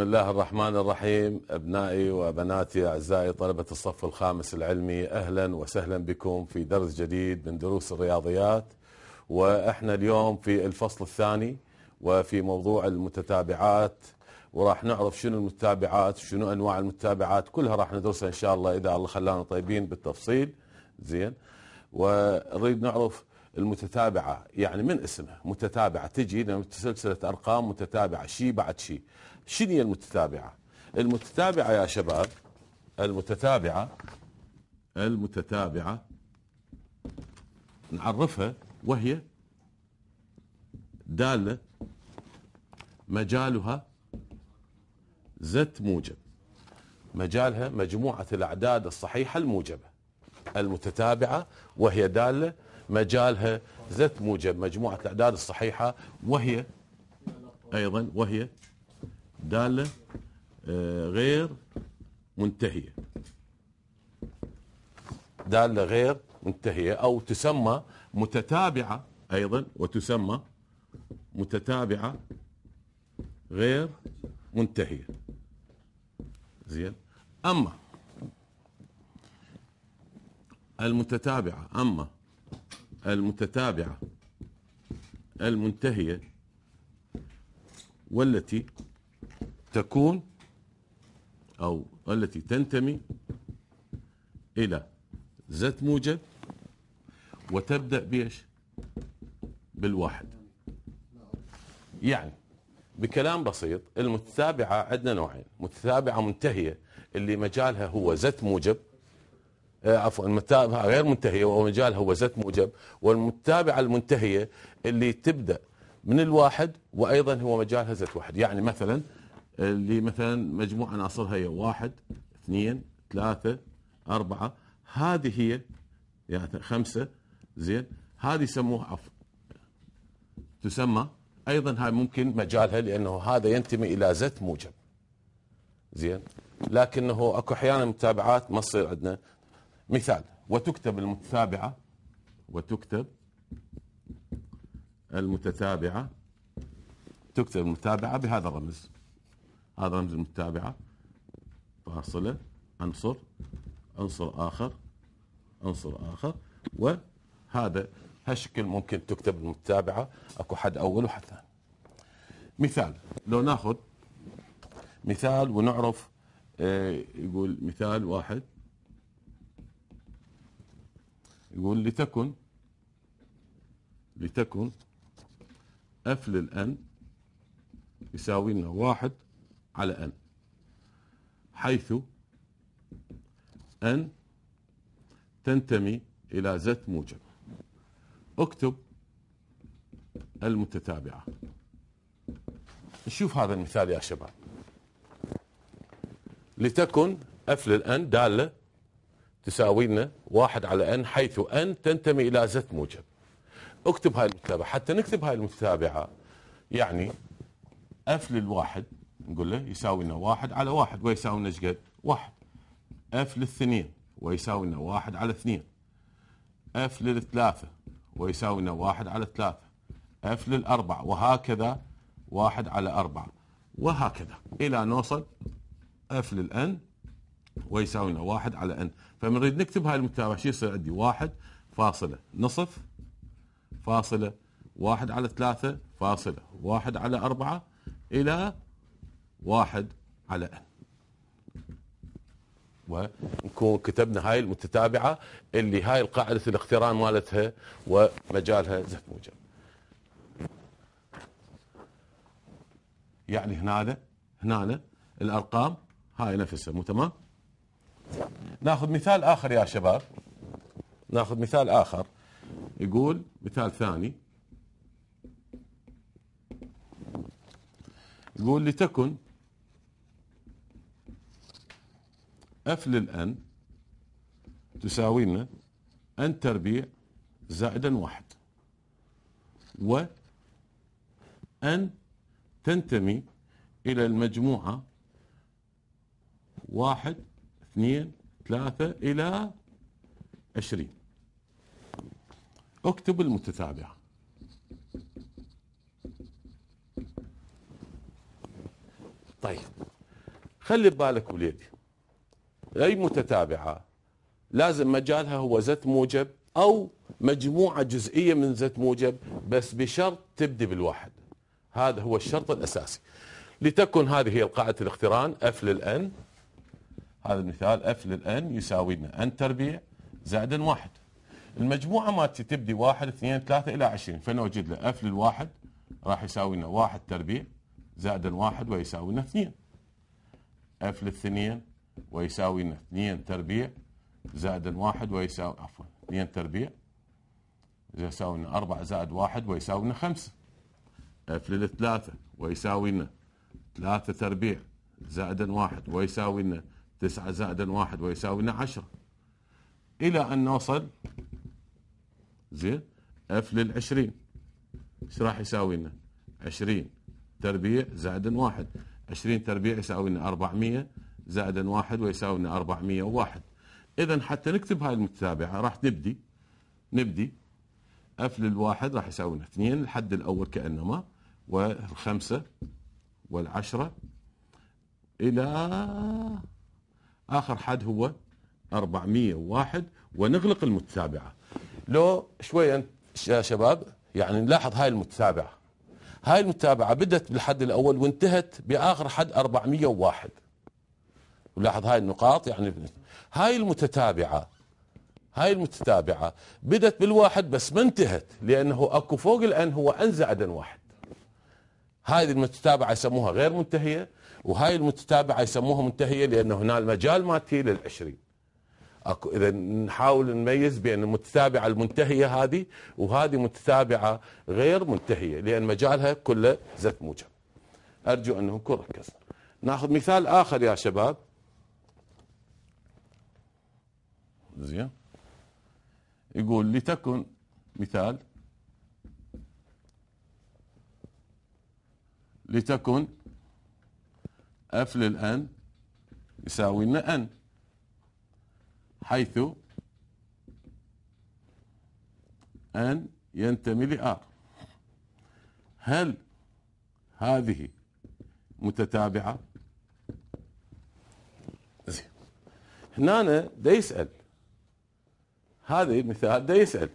بسم الله الرحمن الرحيم. أبنائي وبناتي أعزائي طلبة الصف الخامس العلمي أهلا وسهلا بكم في درس جديد من دروس الرياضيات. وإحنا اليوم في الفصل الثاني وفي موضوع المتتابعات. وراح نعرف شنو المتابعات شنو أنواع المتابعات كلها راح ندرسها إن شاء الله إذا الله خلانا طيبين بالتفصيل. زين. ونريد نعرف المتتابعة يعني من اسمها؟ متتابعة. تجي سلسلة أرقام متتابعة شيء بعد شيء شنو هي المتتابعة؟ المتتابعة يا شباب المتتابعة المتتابعة نعرفها وهي دالة مجالها زت موجب. مجالها مجموعة الأعداد الصحيحة الموجبة. المتتابعة وهي دالة مجالها زت موجب مجموعة الأعداد الصحيحة وهي أيضا وهي دالة آه، غير منتهية. دالة غير منتهية أو تسمى متتابعة أيضا وتسمى متتابعة غير منتهية. زين. أما المتتابعة أما المتتابعة المنتهية والتي تكون أو التي تنتمي إلى زت موجب وتبدأ بإيش؟ بالواحد. يعني بكلام بسيط المتتابعة عندنا نوعين متتابعة منتهية اللي مجالها هو زت موجب عفوا المتابعة غير منتهية ومجالها هو زت موجب. والمتابعة المنتهية اللي تبدأ من الواحد وأيضا هو مجالها زت واحد. يعني مثلا اللي مثلا مجموع عناصرها هي واحد اثنين ثلاثة أربعة. هذه هي يعني خمسة زين. هذه يسموها عفوا تسمى أيضا هاي ممكن مجالها لأنه هذا ينتمي إلى زت موجب. زين. لكنه أكو أحيانا متابعات ما تصير عندنا. مثال وتكتب المتتابعة وتكتب المتتابعة تكتب المتابعة بهذا الرمز. هذا رمز المتابعة فاصلة عنصر عنصر آخر عنصر آخر وهذا هالشكل ممكن تكتب المتابعة أكو حد أول وحد ثاني. مثال لو ناخذ مثال ونعرف آه، يقول مثال واحد. يقول لتكن لتكن اف للان يساوي لنا واحد على ان حيث ان تنتمي إلى زت موجب. اكتب المتتابعة. نشوف هذا المثال يا شباب. لتكن f لل n دالة تساوي لنا واحد على n حيث n تنتمي إلى Z موجب. اكتب هاي المتابعة. حتى نكتب هاي المتابعة يعني f للواحد نقول له يساوي لنا واحد على واحد. ويساوي لنا إيش قد؟ واحد. f للاثنين ويساوي لنا واحد على اثنين. f للثلاثة ويساوي لنا واحد على ثلاثة. f للأربعة وهكذا واحد على أربعة. وهكذا. إلى نوصل f لل n ويساوي لنا واحد على n فبنريد نكتب هاي المتابعة شو يصير عندي؟ واحد فاصلة نصف فاصلة واحد على ثلاثة فاصلة واحد على أربعة إلى واحد على ان ونكون كتبنا هاي المتتابعة اللي هاي القاعدة الاقتران مالتها ومجالها زت موجب. يعني هنا هنا الأرقام هاي نفسها مو تمام؟ ناخذ مثال آخر يا شباب. ناخذ مثال آخر. يقول مثال ثاني. يقول لتكن اف للان تساوي لنا ان تربيع زائدا واحد. و ان تنتمي إلى المجموعة واحد اثنين ثلاثة إلى عشرين. اكتب طيب خلي ببالك وليدي. أي متتابعة؟ لازم مجالها هو Z موجب أو مجموعة جزئية من Z موجب بس بشرط تبدي بالواحد. هذا هو الشرط الأساسي. لتكن هذه هي قاعدة الاقتران f لل n هذا المثال f لل n يساوي لنا n تربيع زائدا واحد. المجموعة مالتي تبدي واحد اثنين ثلاثة إلى عشرين. فنوجد له f للواحد راح يساوي لنا واحد تربيع زائدا واحد ويساوي لنا اثنين. اف للاثنين ويساوي لنا اثنين تربيع زائدا واحد ويساوي عفوا اثنين تربيع يساوي لنا أربعة زائد واحد ويساوي لنا خمسة. اف للثلاثة ويساوي لنا ثلاثة تربيع زائدا واحد ويساوي لنا تسعة زائدا واحد ويساوي لنا عشرة. إلى أن نوصل زين اف للعشرين. إيش راح يساوي لنا؟ 20 تربيع زائدا واحد. 20 تربيع يساوي لنا 400 زائدا واحد ويساوي لنا 401 اذا حتى نكتب هاي المتتابعه راح نبدي. نبدي. اف للواحد راح يساوي لنا 2 الحد الأول كأنما والخمسة والعشرة إلى آخر حد هو 401 ونغلق المتتابعه لو شوية يا شباب يعني نلاحظ هاي المتتابعه هاي المتابعه بدت بالحد الأول وانتهت بآخر حد 401 ولاحظ هاي النقاط يعني هاي المتتابعة هاي المتتابعة بدت بالواحد بس ما انتهت لأنه أكو فوق الآن هو ان زائدا واحد. هذه المتتابعة يسموها غير منتهية وهاي المتتابعة يسموها منتهية لأنه هنا المجال مالتي للعشرين. أكو إذا نحاول نميز بين المتتابعة المنتهية هذه وهذه متتابعة غير منتهية لأن مجالها كله زت موجب. أرجو أنه نكون ركزنا ناخذ مثال آخر يا شباب. زين. يقول لتكن مثال. لتكن اف للأن يساوي لنا أن حيث أن ينتمي لآر هل هذه متتابعة؟ هنا دا يسأل. هذا المثال دا يسأل.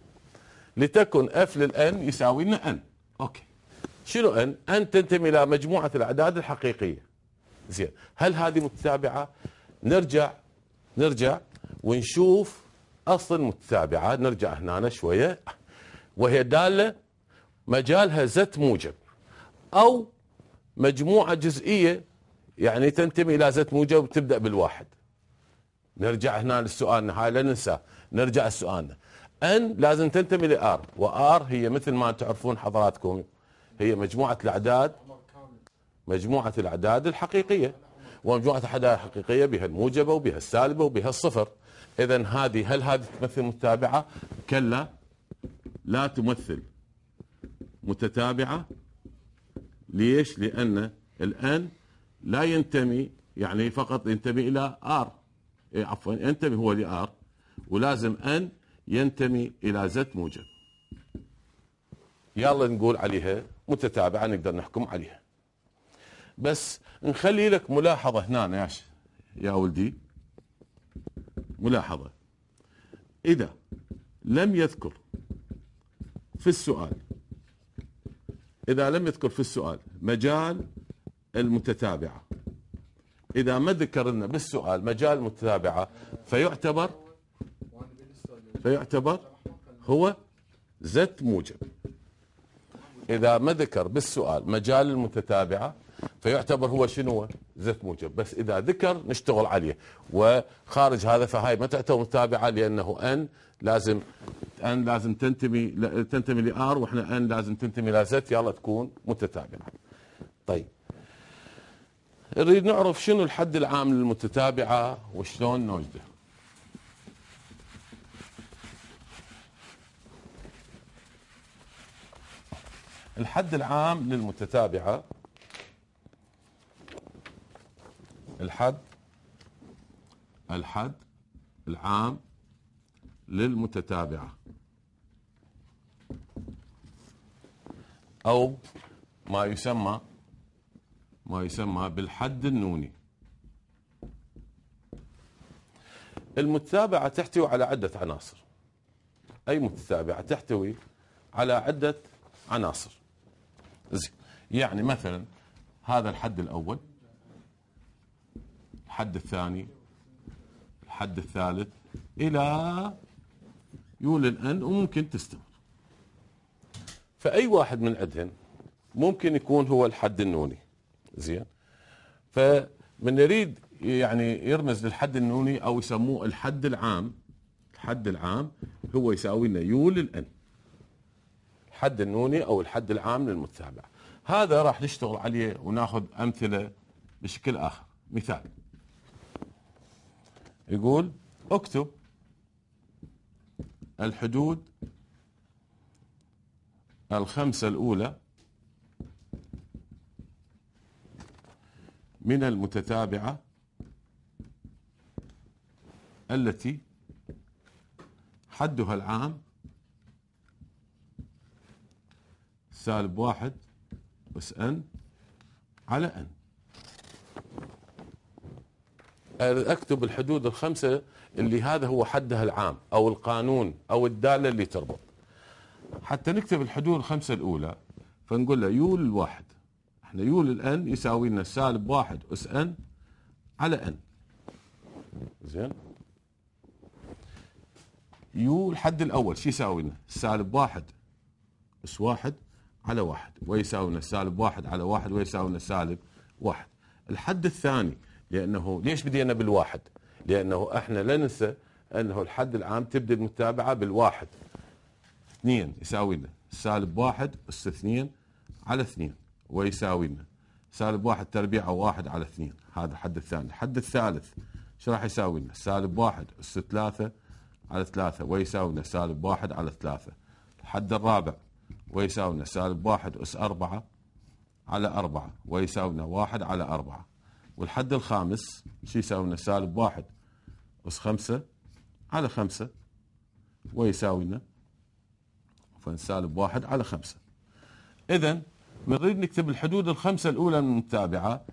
لتكن f لل n يساوي لنا n. okay. شنو n؟ n تنتمي إلى مجموعة الأعداد الحقيقية. زين. هل هذه متتابعة؟ نرجع نرجع ونشوف أصل المتتابعة نرجع هنا شوية. وهي دالة مجالها Z موجب أو مجموعة جزئية يعني تنتمي إلى Z موجب وتبدأ بالواحد. نرجع هنا لسؤالنا هاي لا ننسى. نرجع لسؤالنا أن لازم تنتمي لآر. وآر هي مثل ما تعرفون حضراتكم هي مجموعة الأعداد مجموعة الأعداد الحقيقية. ومجموعة الأعداد الحقيقية بها الموجبة وبها السالبة وبها الصفر. اذا هذه هل هذه تمثل متتابعة كلا لا تمثل متتابعة. ليش؟ لأن الآن لا ينتمي يعني فقط ينتمي إلى آر. إيه عفوا ينتمي هو لآر. ولازم أن ينتمي إلى زد موجب. يلا نقول عليها متتابعة نقدر نحكم عليها. بس نخلي لك ملاحظة هنا يا يا ولدي. ملاحظة. إذا لم يذكر في السؤال إذا لم يذكر في السؤال مجال المتتابعة. إذا ما ذكر لنا بالسؤال مجال المتتابعة فيعتبر فيعتبر هو زت موجب. إذا ما ذكر بالسؤال مجال المتتابعة فيعتبر هو شنو؟ زت موجب. بس إذا ذكر نشتغل عليه. وخارج هذا فهاي ما تعتبر متابعة لأنه أن لازم أن لازم تنتمي تنتمي لآر وإحنا أن لازم تنتمي لزت يلا تكون متتابعة. طيب. نريد نعرف شنو الحد العام للمتتابعة وشلون نوجده. الحد العام للمتتابعة الحد الحد العام للمتتابعة. أو ما يسمى ما يسمى بالحد النوني. المتتابعة تحتوي على عدة عناصر. أي متتابعة تحتوي على عدة عناصر. يعني مثلا هذا الحد الأول الحد الثاني الحد الثالث إلى يول الأن وممكن تستمر. فأي واحد من عندهم ممكن يكون هو الحد النوني. زين؟ فمن يريد يعني يرمز للحد النوني أو يسموه الحد العام الحد العام هو يساوي لنا يول الأن. الحد النوني أو الحد العام للمتابعه هذا راح نشتغل عليه وناخذ أمثلة بشكل آخر. مثال. يقول اكتب الحدود الخمسة الأولى من المتتابعة التي حدها العام سالب واحد بس أن على أن. أكتب الحدود الخمسة اللي هذا هو حدها العام أو القانون أو الدالة اللي تربط. حتى نكتب الحدود الخمسة الأولى فنقول له يول الواحد إحنا يول الأن يساوي لنا سالب واحد أس أن على n. زين؟ يو الحد الأول شو يساوي لنا؟ سالب واحد أس واحد على واحد. ويساوي لنا سالب واحد على واحد ويساوي لنا سالب واحد. الحد الثاني لأنه ليش بدينا بالواحد؟ لأنه إحنا لا ننسى أنه الحد العام تبدأ المتابعة بالواحد. اثنين يساوي لنا سالب واحد اس اثنين على اثنين ويساوي لنا سالب واحد تربيع واحد على اثنين هذا الحد الثاني. الحد الثالث شو راح يساوي لنا؟ سالب واحد اس ثلاثة على ثلاثة ويساوي سالب واحد على ثلاثة الحد الرابع ويساوي سالب واحد أس أربعة على أربعة ويساوي واحد على أربعة والحد الخامس شو يساوي سالب واحد أس خمسة على خمسة ويساوي لنا سالب واحد على خمسة. إذا بنريد نكتب الحدود الخمسة الأولى من المتابعة.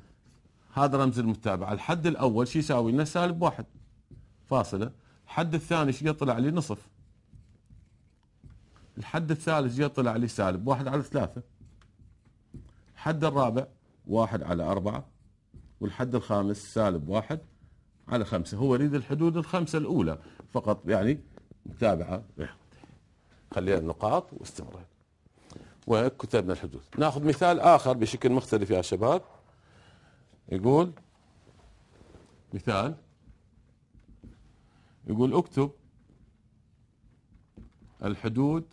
هذا رمز المتابعة. الحد الأول شو يساوي لنا سالب واحد. فاصلة. الحد الثاني إيش يطلع لي؟ نصف. الحد الثالث يطلع لي سالب واحد على ثلاثة. الحد الرابع واحد على أربعة. والحد الخامس سالب واحد على خمسة. هو يريد الحدود الخمسة الأولى فقط يعني متابعة. خلينا النقاط واستمرار. وكتبنا الحدود. ناخذ مثال آخر بشكل مختلف يا شباب. يقول مثال. يقول اكتب الحدود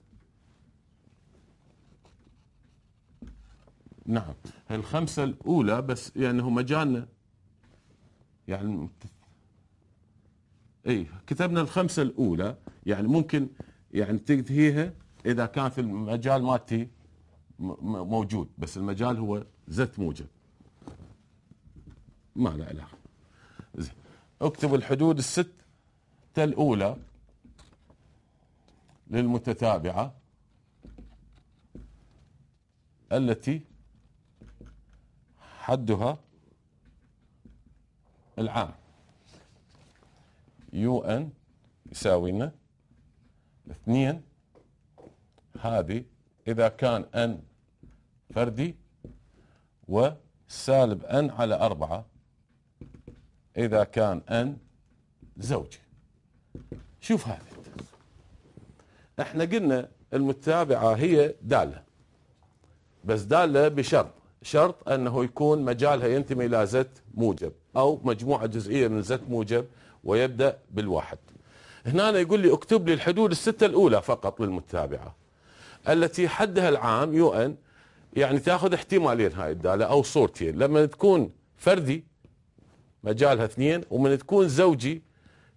نعم. الخمسة الأولى بس يعني هو مجالنا يعني اي كتبنا الخمسة الأولى. يعني ممكن يعني تنتهيها إذا كان في المجال مالتي موجود. بس المجال هو زت موجب. ما له علاقة. اكتب الحدود الست الأولى للمتتابعة. التي حدها العام. يو إن يساوي لنا اثنين. هذه إذا كان إن فردي وسالب إن على أربعة إذا كان إن زوجي. شوف هذا إحنا قلنا المتابعة هي دالة. بس دالة بشرط. شرط أنه يكون مجالها ينتمي إلى زت موجب أو مجموعة جزئية من زت موجب ويبدأ بالواحد. هنا يقول لي اكتب لي الحدود الستة الأولى فقط للمتابعة. التي حدها العام يو إن يعني تأخذ احتمالين هاي الدالة أو صورتين. لما تكون فردي مجالها اثنين ومن تكون زوجي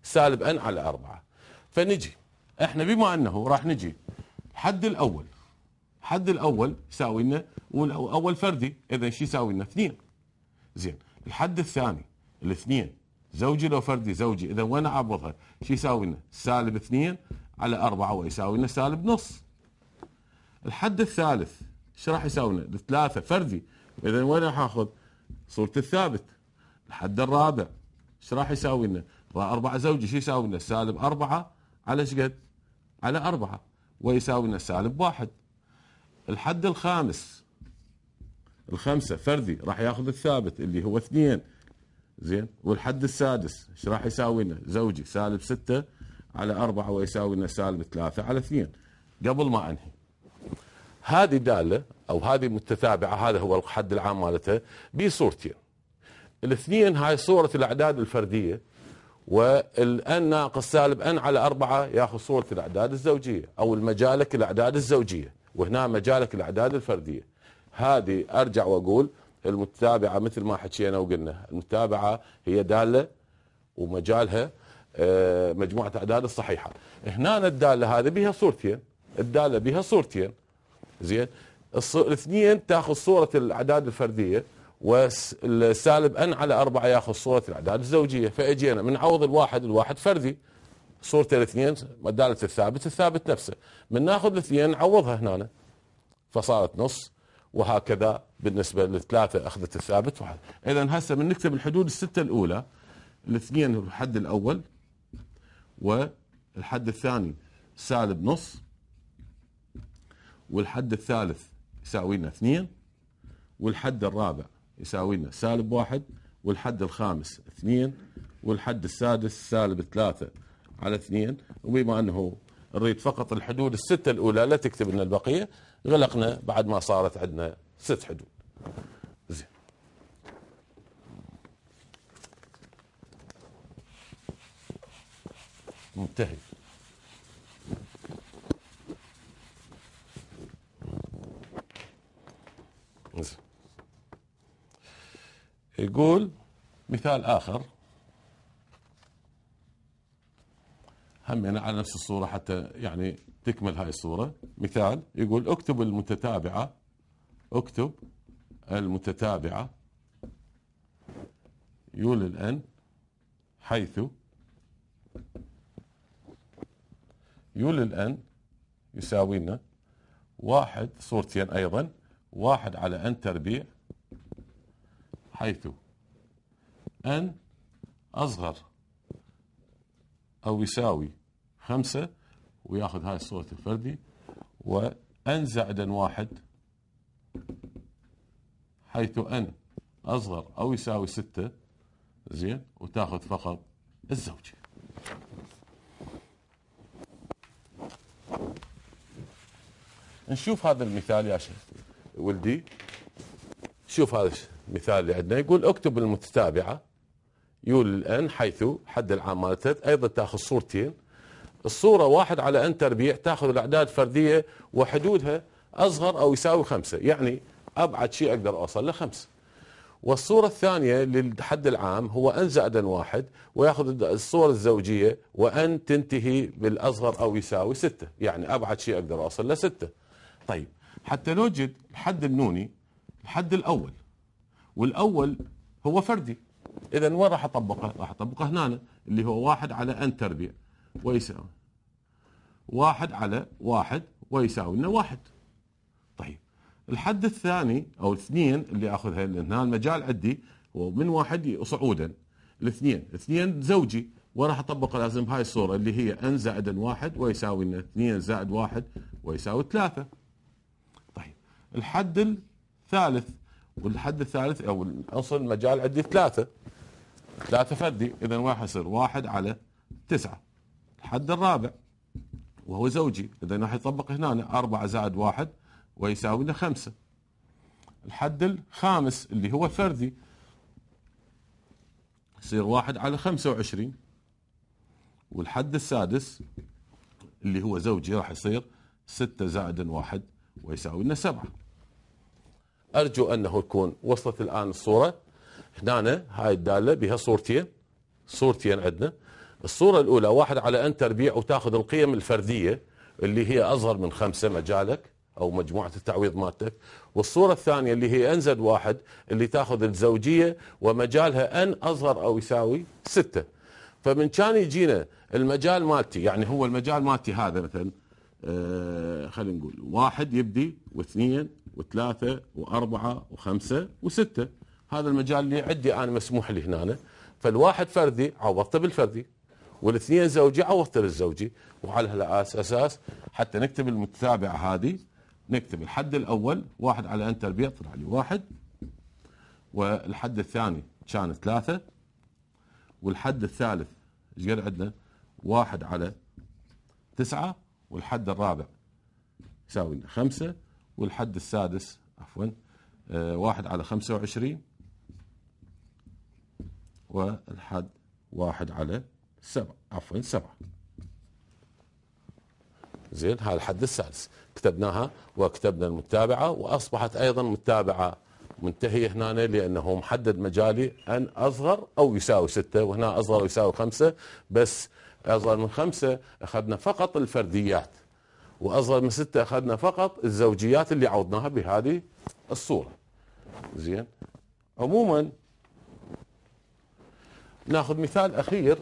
سالب إن على أربعة. فنجي. إحنا بما أنه راح نجي. الحد الأول. الحد الأول يساوي لنا اول فردي اذا شو يساوي لنا اثنين. زين. الحد الثاني الاثنين. زوجي لو فردي زوجي. اذا وين اعوضها شو يساوي لنا سالب اثنين على أربعة ويساوي لنا سالب نص. الحد الثالث إيش راح يساوي لنا ثلاثة فردي. اذا وين راح آخذ؟ صورة الثابت. الحد الرابع إيش راح يساوي لنا؟ أربعة زوجي شو يساوي لنا؟ سالب أربعة. على إيش قد؟ على أربعة. ويساوي لنا سالب واحد. الحد الخامس. الخمسة فردي راح ياخذ الثابت اللي هو اثنين. زين؟ والحد السادس إيش راح يساوي لنا؟ زوجي سالب ستة على أربعة ويساوي لنا سالب ثلاثة على اثنين. قبل ما أنهي. هذه دالة أو هذه متتابعة هذا هو الحد العام مالتها بصورتين. الاثنين هاي صورة الأعداد الفردية والأن ناقص سالب أن على أربعة ياخذ صورة الأعداد الزوجية أو المجالك الأعداد الزوجية. وهنا مجالك الأعداد الفردية. هذه أرجع وأقول المتابعة مثل ما حكينا وقلنا. المتابعة هي دالة ومجالها آه، مجموعة أعداد الصحيحة. هنا الدالة هذه بها صورتين. الدالة بها صورتين. زين؟ الاثنين تأخذ صورة الأعداد الفردية والسالب ان على أربعة يأخذ صورة الأعداد الزوجية. فإجينا من عوض الواحد الواحد فردي. صورة الاثنين دالة الثابت الثابت نفسه. من ناخذ الاثنين نعوضها هنا. فصارت نص وهكذا بالنسبة للثلاثة أخذت الثابت واحد. إذا هسه من نكتب الحدود الستة الأولى الاثنين الحد الأول والحد الثاني سالب نص والحد الثالث يساوي لنا اثنين والحد الرابع يساوي لنا سالب واحد والحد الخامس اثنين والحد السادس سالب ثلاثة. على اثنين وبما أنه نريد فقط الحدود الستة الأولى لا تكتب لنا البقية غلقنا بعد ما صارت عندنا ست حدود. زين. منتهي. يقول مثال آخر. همنا على نفس الصورة حتى يعني تكمل هاي الصورة. مثال يقول اكتب المتتابعة اكتب المتتابعة. يول الآن حيث يول الآن يساوي لنا واحد صورتين أيضا واحد على ان تربيع حيث ان أصغر أو يساوي خمسة وياخذ هاي الصورة الفردي وأن زائدا واحد حيث أن أصغر أو يساوي ستة زين وتاخذ فقط الزوجي نشوف هذا المثال يا شيخ. ولدي شوف هذا المثال اللي عندنا. يقول أكتب المتتابعة. يول الآن حيث حد العام مالته أيضا تأخذ صورتين الصورة واحد على أن تربيع تأخذ الأعداد فردية وحدودها أصغر أو يساوي خمسة. يعني أبعد شيء أقدر أوصل له خمسة. والصورة الثانية للحد العام هو أن زائدا واحد ويأخذ الصورة الزوجية وأن تنتهي بالأصغر أو يساوي ستة. يعني أبعد شيء أقدر أوصل له ستة. طيب حتى نوجد الحد النوني الحد الأول والأول هو فردي. اذا وين راح أطبقه؟ راح أطبقه هنا اللي هو واحد على أن تربيع ويساوي. واحد على واحد ويساوي لنا واحد. طيب. الحد الثاني أو الاثنين اللي أخذها لأن المجال عندي هو من واحد صعودا. الاثنين. اثنين زوجي. وراح أطبق لازم بهاي الصورة اللي هي ان زائدا واحد ويساوي لنا اثنين زائد واحد ويساوي ثلاثة. طيب. الحد الثالث. والحد الثالث أو العنصر المجال عندي ثلاثة. ثلاثة فردي. اذا واحد يصير واحد على تسعة. الحد الرابع وهو زوجي. إذا راح يطبق هنا أربعة زائد واحد ويساوي لنا خمسة. الحد الخامس اللي هو فردي يصير واحد على خمسة وعشرين. والحد السادس اللي هو زوجي راح يصير ستة زائد واحد ويساوي لنا سبعة. أرجو أنه يكون وصلت الآن الصورة. هنا هاي الدالة بها صورتين صورتين عندنا. الصورة الأولى واحد على أن تربيع وتأخذ القيم الفردية اللي هي أصغر من خمسة مجالك أو مجموعة التعويض مالتك. والصورة الثانية اللي هي أنزد واحد اللي تأخذ الزوجية ومجالها أن أصغر أو يساوي ستة. فمن كان يجينا المجال مالتي يعني هو المجال مالتي هذا مثلا آه خلينا نقول واحد يبدي واثنين وثلاثة وأربعة وخمسة وستة. هذا المجال اللي عندي أنا مسموح لي هنا. فالواحد فردي عوضته بالفردي. والاثنين زوجي عوضته بالزوجي وعلى هالاساس حتى نكتب المتتابعه هذه نكتب الحد الأول واحد على ان تربيع طلع لي واحد. والحد الثاني كان ثلاثة. والحد الثالث إيش قد عندنا؟ واحد على تسعة. والحد الرابع يساوي لنا خمسة. والحد السادس عفوا آه، واحد على خمسة وعشرين. والحد واحد على سبعة. عفوا سبعة. زين هذا الحد السادس. كتبناها وكتبنا المتابعة وأصبحت أيضا متابعة منتهية هنا لأنه محدد مجالي أن أصغر أو يساوي ستة وهنا أصغر أو يساوي خمسة بس أصغر من خمسة أخذنا فقط الفرديات وأصغر من ستة أخذنا فقط الزوجيات اللي عوضناها بهذه الصورة. زين. عموما ناخذ مثال أخير.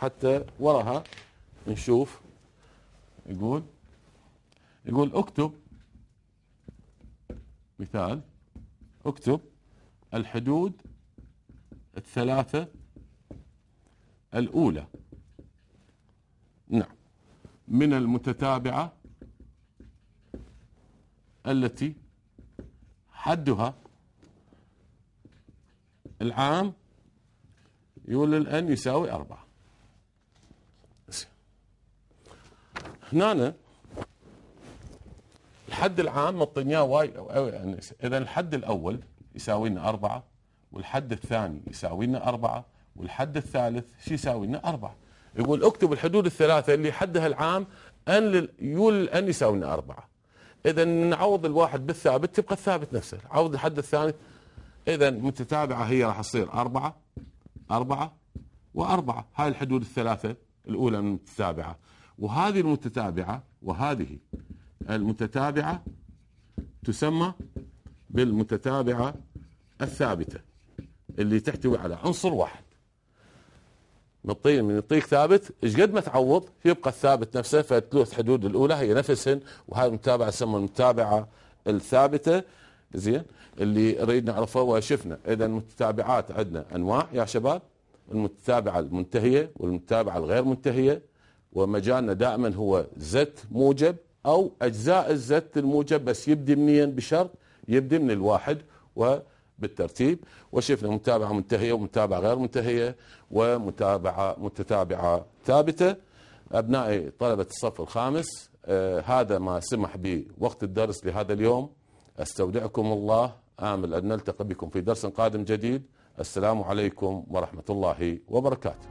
حتى وراها نشوف. يقول يقول اكتب. مثال اكتب الحدود الثلاثة الأولى. نعم. من المتتابعة التي حدها العام يقول الان يساوي أربعة. هنا الحد العام مطيناه واي يعني إذا الحد الأول يساوي لنا أربعة والحد الثاني يساوي لنا أربعة والحد الثالث شو يساوي لنا أربعة. يقول اكتب الحدود الثلاثة اللي حدها العام أن لل... يقول أن يساوي لنا أربعة. إذا نعوض الواحد بالثابت تبقى الثابت نفسه. عوض الحد الثاني إذا متتابعة هي راح تصير أربعة أربعة وأربعة. هاي الحدود الثلاثة الأولى من المتتابعة. وهذه المتتابعة وهذه المتتابعة تسمى بالمتتابعة الثابتة اللي تحتوي على عنصر واحد. نطي من يعطيك ثابت إيش قد ما تعوض يبقى الثابت نفسه فالثلاث حدود الأولى هي نفسهن وهذه المتابعة تسمى المتابعة الثابتة. زين؟ اللي نريد نعرفه وشفنا إذا المتتابعات عندنا أنواع يا شباب المتتابعة المنتهية والمتابعة الغير منتهية. ومجالنا دائما هو زت موجب أو أجزاء الزت الموجب بس يبدي منين؟ بشرط يبدي من الواحد وبالترتيب. وشفنا متابعة منتهية ومتابعة غير منتهية ومتابعة متتابعة ثابتة. ابنائي طلبة الصف الخامس آه هذا ما سمح بوقت الدرس لهذا اليوم. أستودعكم الله آمل أن نلتقي بكم في درس قادم جديد. السلام عليكم ورحمة الله وبركاته.